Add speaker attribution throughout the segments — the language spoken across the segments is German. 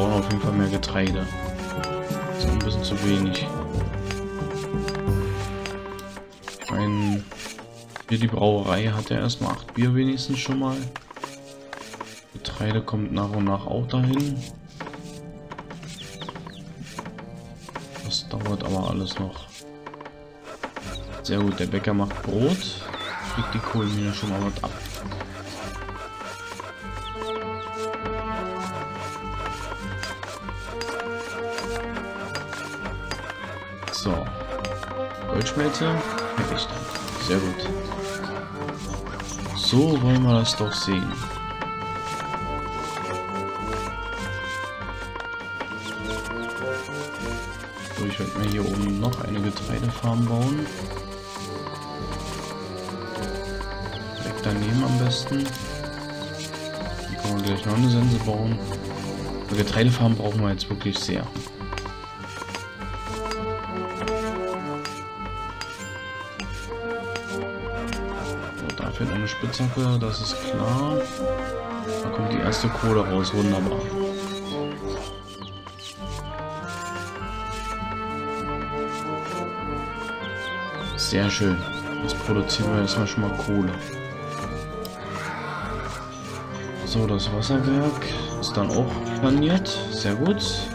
Speaker 1: brauchen auf jeden Fall mehr Getreide. Das ist ein bisschen zu wenig. Meine, hier die Brauerei hat ja erstmal 8 Bier wenigstens schon mal. Getreide kommt nach und nach auch dahin. Das dauert aber alles noch. Sehr gut, der Bäcker macht Brot. Kriegt die Kohlenmine schon mal was ab. So. Goldschmelze. Dann. Sehr gut. So wollen wir das doch sehen. So, ich werde mir hier oben noch eine Getreidefarm bauen. Direkt daneben am besten. Hier kann man gleich noch eine Sense bauen. Eine Getreidefarm brauchen wir jetzt wirklich sehr. Spitzhacke, das ist klar. Da kommt die erste Kohle raus, wunderbar. Sehr schön. Jetzt produzieren wir erstmal schon mal Kohle. So, das Wasserwerk ist dann auch planiert. Sehr gut.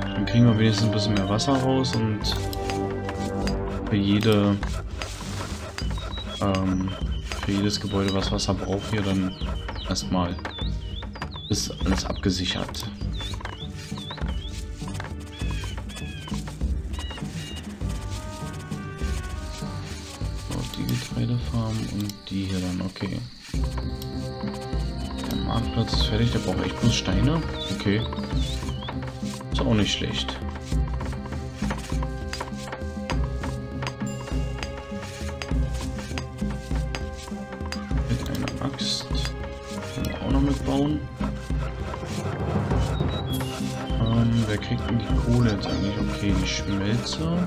Speaker 1: Dann kriegen wir wenigstens ein bisschen mehr Wasser raus und für jede ähm, für jedes Gebäude, was Wasser braucht, hier dann erstmal ist alles abgesichert. So, die Getreidefarm und die hier dann, okay. Der Marktplatz ist fertig, der braucht echt bloß Steine. Okay. Ist auch nicht schlecht. Bauen. Ähm, wer kriegt denn die Kohle jetzt eigentlich? Okay, die Schmelze.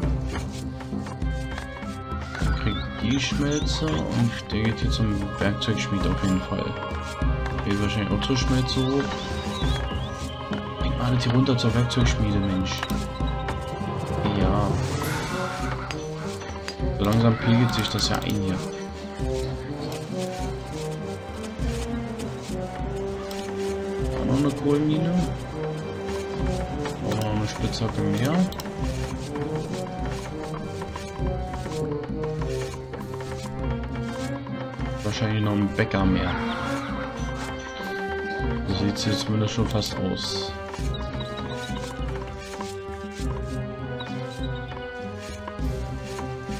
Speaker 1: Der kriegt die Schmelze und der geht hier zum Werkzeugschmied auf jeden Fall. Geht wahrscheinlich auch zur Schmelze hoch. Mal alles hier runter zur Werkzeugschmiede, Mensch. Ja. So langsam pegelt sich das ja ein hier. Kohlenmine. Auch noch eine Spitzhacke mehr. Wahrscheinlich noch ein Bäcker mehr. Sieht es jetzt zumindest schon fast aus.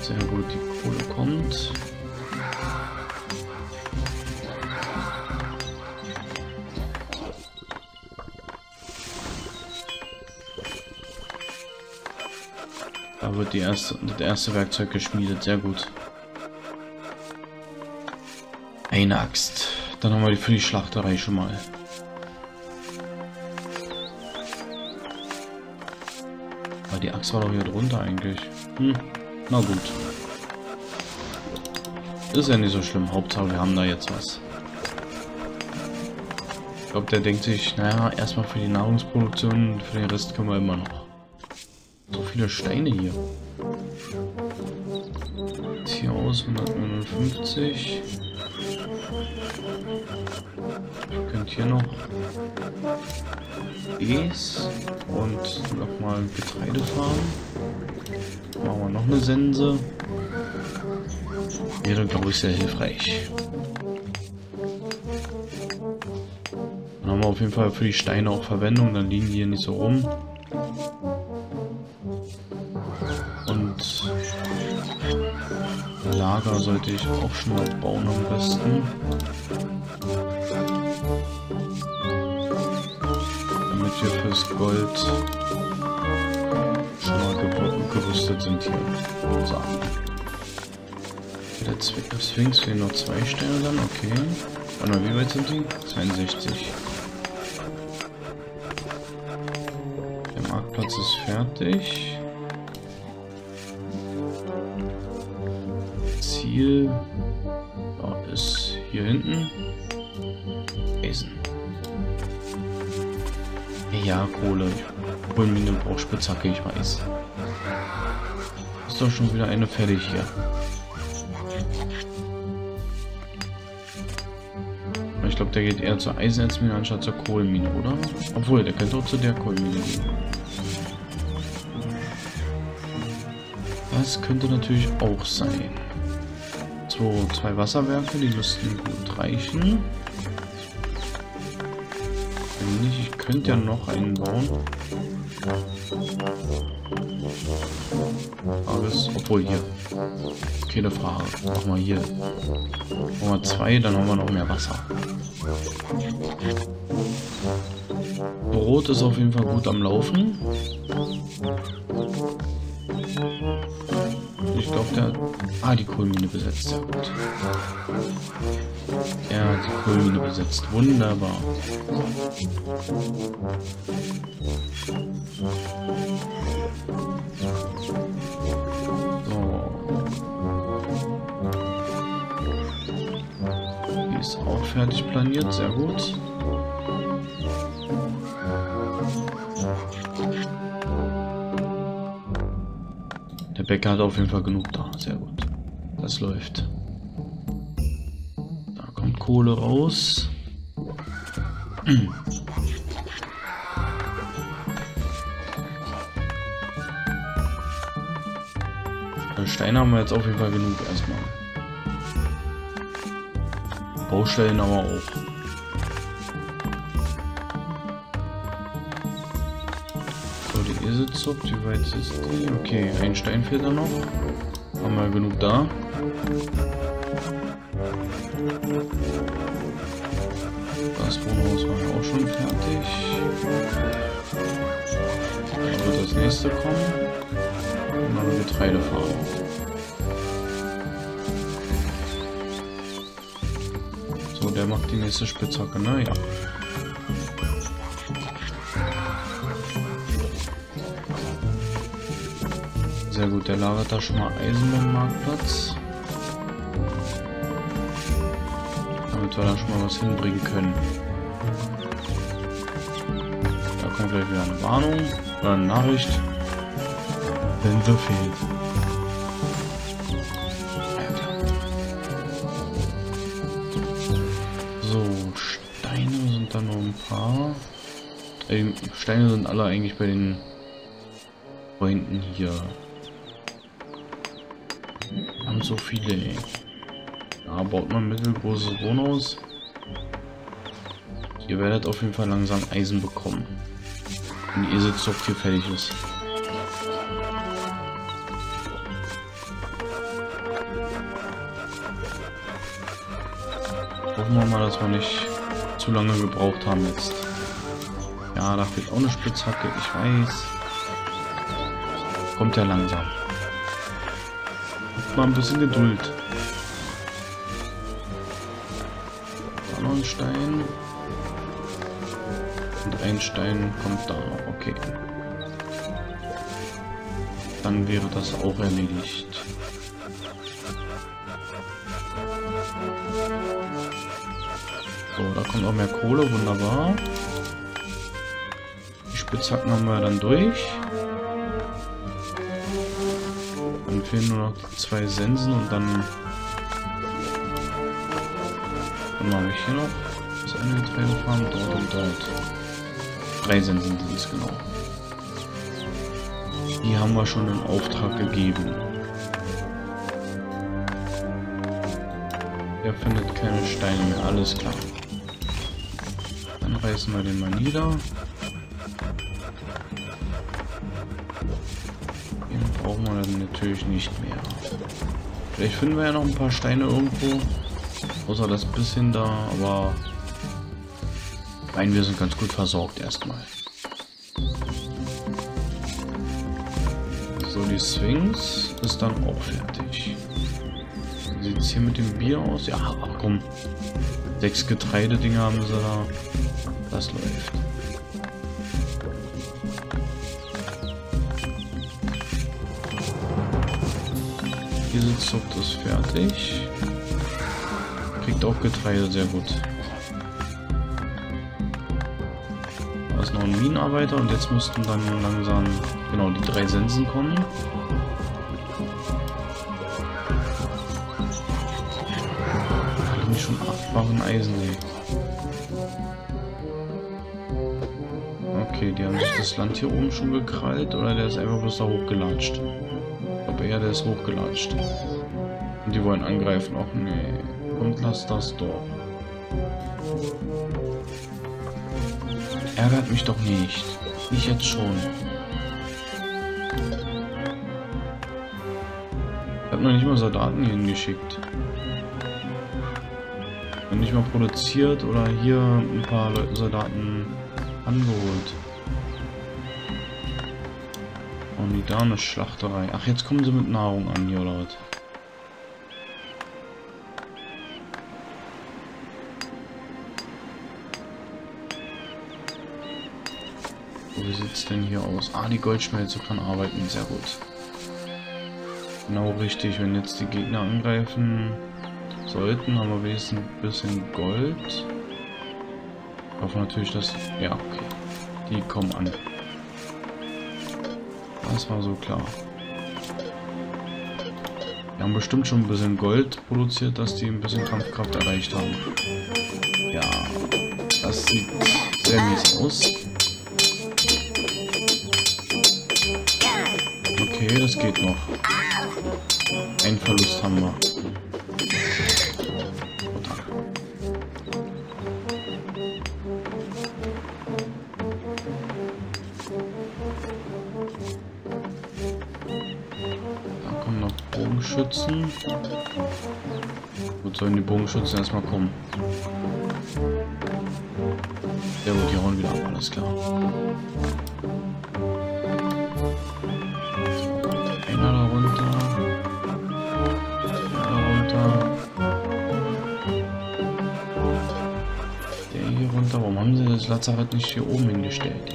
Speaker 1: Sehr gut, die Da wird die erste, das erste Werkzeug geschmiedet. Sehr gut. Eine Axt. Dann haben wir die für die Schlachterei schon mal. Aber die Axt war doch hier drunter eigentlich. Hm. Na gut. Ist ja nicht so schlimm. Hauptsache wir haben da jetzt was. Ich glaube, der denkt sich, naja, erstmal für die Nahrungsproduktion, für den Rest können wir immer noch viele Steine hier. Hier aus 159. Ich könnte hier noch Bs und nochmal Getreide fahren. Machen wir noch eine Sense. Wäre, glaube ich, sehr hilfreich. Dann haben wir auf jeden Fall für die Steine auch Verwendung, dann liegen die hier nicht so rum. Lager sollte ich auch schon mal bauen am besten. Damit wir fürs Gold schon mal gerüstet sind hier. So. Der Sphinx fehlen noch zwei Sterne dann, okay. Warte wie weit sind die? 62. Der Marktplatz ist fertig. Ziel ja, ist hier hinten. Essen. Ja, Kohle. Kohlenmine braucht Spitzhacke, ich weiß. Ist doch schon wieder eine fertig hier. Ich glaube, der geht eher zur Eisenerzmine anstatt zur Kohlenmine, oder? Obwohl, der könnte auch zu der Kohlenmine gehen. Das könnte natürlich auch sein. So, zwei Wasserwerke, die müssten gut reichen. Wenn nicht, ich könnte ja noch einen bauen. Aber es, obwohl hier. Keine Frage. Machen wir hier. Machen wir zwei, dann haben wir noch mehr Wasser. Brot ist auf jeden Fall gut am Laufen. Glaube, der. Ah, die Kohlmine besetzt. Sehr gut. Er hat die Kohlmine besetzt. Wunderbar. ist auch fertig planiert, sehr gut. Der Bäcker hat auf jeden Fall genug da, sehr gut. Das läuft. Da kommt Kohle raus. Steine haben wir jetzt auf jeden Fall genug erstmal. Baustellen aber auch. So, die Eselzucht, wie weit ist die? Okay, ein Stein fehlt da noch. Haben wir genug da. Das Wohnhaus war auch schon fertig. Dann wird das nächste kommen. Und dann Getreide fahren. der macht die nächste Spitzhacke, ne? Ja. Sehr gut, der lagert da schon mal Eisen beim Marktplatz. Damit wir da schon mal was hinbringen können. Da kommt gleich wieder eine Warnung oder eine Nachricht. Wenn so fehlt. Die Steine sind alle eigentlich bei den Freunden hier. So viele, ey. Ja, baut man mittelgroßes Wohnhaus. Ihr werdet auf jeden Fall langsam Eisen bekommen. Wenn die Eselzucht hier fertig ist. Hoffen wir mal, dass wir nicht zu lange gebraucht haben jetzt. Ja, da fehlt auch eine Spitzhacke, ich weiß. Kommt ja langsam. Mal ein bisschen Geduld. Da noch ein Stein. Und ein Stein kommt da okay. Dann wäre das auch erledigt. So, da kommt auch mehr Kohle, wunderbar. Spitzhacken haben wir dann durch. Fehlen nur noch zwei Sensen und dann... Dann mache ich hier noch das eine Getreidefarm, dort und dort. Drei Sensen sind es genau. Die haben wir schon in Auftrag gegeben. Er findet keine Steine mehr, alles klar. Dann reißen wir den mal nieder. Dann natürlich nicht mehr. Vielleicht finden wir ja noch ein paar Steine irgendwo. Außer das bisschen da, aber nein, wir sind ganz gut versorgt erstmal. So, die Sphinx ist dann auch fertig. Wie sieht es hier mit dem Bier aus? Ja, komm. Sechs Getreidedinger haben sie da. Das läuft. Diese Zucht ist fertig. Kriegt auch Getreide, sehr gut. Da ist noch ein Minenarbeiter und jetzt müssten dann langsam, genau, die drei Sensen kommen. Da liegen schon acht Barren. Okay, die haben sich das Land hier oben schon gekrallt oder der ist einfach bloß da hochgelatscht. Ich glaube eher, der ist hochgelatscht. Und die wollen angreifen. Och nee. Und lass das doch. Ärgert mich doch nicht. Nicht jetzt schon. Ich habe noch nicht mal Soldaten hier hingeschickt. Wenn nicht mal produziert oder hier ein paar Soldaten angeholt. Und die da eine Schlachterei. Ach, jetzt kommen sie mit Nahrung an hier, oder was? Wie sieht's denn hier aus? Ah, die Goldschmelze kann arbeiten. Sehr gut. Genau richtig. Wenn jetzt die Gegner angreifen sollten, haben wir wenigstens ein bisschen Gold. Ich hoffe natürlich, dass... Ja, okay. Die kommen an. Das war so klar. Wir haben bestimmt schon ein bisschen Gold produziert, dass die ein bisschen Kampfkraft erreicht haben. Ja, das sieht sehr mies aus. Okay, das geht noch. Ein Verlust haben wir. Bogenschützen. Gut, sollen die Bogenschützen erstmal kommen. Ja gut, die hauen wieder ab, alles klar. Einer da runter. Der da runter. Der hier runter. Warum haben sie das Lazarett nicht hier oben hingestellt?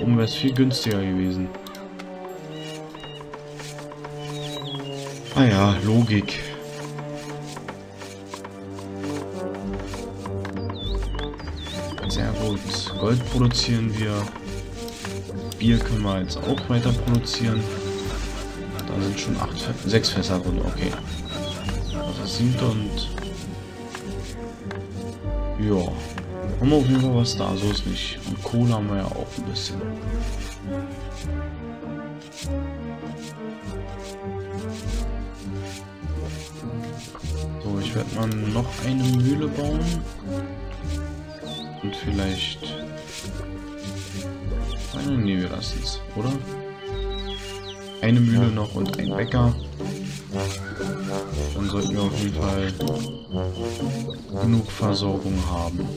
Speaker 1: Oben wäre es viel günstiger gewesen. Ah ja, Logik. Sehr gut. Gold produzieren wir. Bier können wir jetzt auch weiter produzieren. Da sind schon acht, sechs Fässer drin. Okay. Also sind und ja, haben wir auf jeden Fall was da. So ist nicht. Und Kohle haben wir ja auch ein bisschen. Ich werde mal noch eine Mühle bauen. Und vielleicht... Eine, nee, wir lassen es, oder? Eine Mühle noch und ein Bäcker. Sollten wir auf jeden Fall genug Versorgung haben.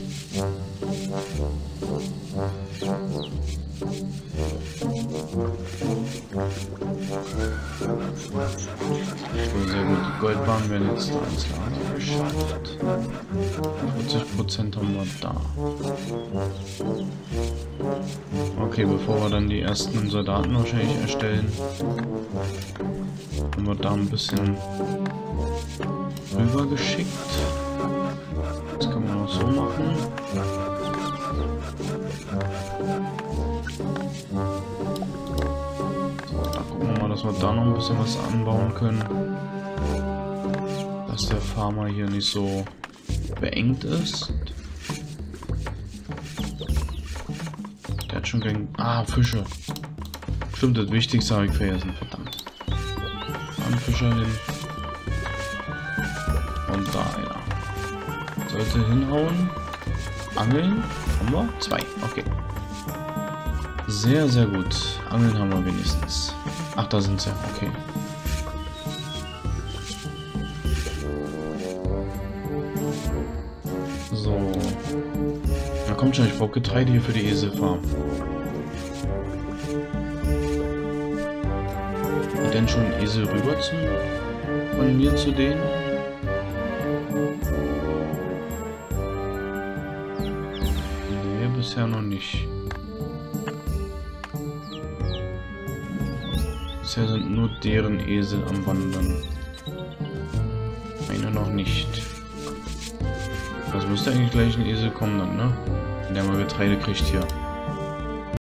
Speaker 1: Goldbahn werden jetzt da ins Lager geschafft. 40% haben wir da. Okay, bevor wir dann die ersten Soldaten wahrscheinlich erstellen, haben wir da ein bisschen rüber geschickt. Das kann man auch so machen. Da gucken wir mal, dass wir da noch ein bisschen was anbauen können dass der Farmer hier nicht so beengt ist. Der hat schon gegen... Ah, Fische. Stimmt, das Wichtigste habe ich vergessen, verdammt. Ein Fischer hin. Und da einer. Sollte hinhauen. Angeln. Haben wir? Zwei. Okay. Sehr, sehr gut. Angeln haben wir wenigstens. Ach, da sind sie. Okay. kommt schon, ich brauche Getreide hier für die Eselfarm. Hat denn schon Esel rüber zu, von mir zu denen? Bisher noch nicht. Bisher sind nur deren Esel am Wandern. Eine noch nicht. Das müsste eigentlich gleich ein Esel kommen dann, ne? Wenn der mal Getreide kriegt hier.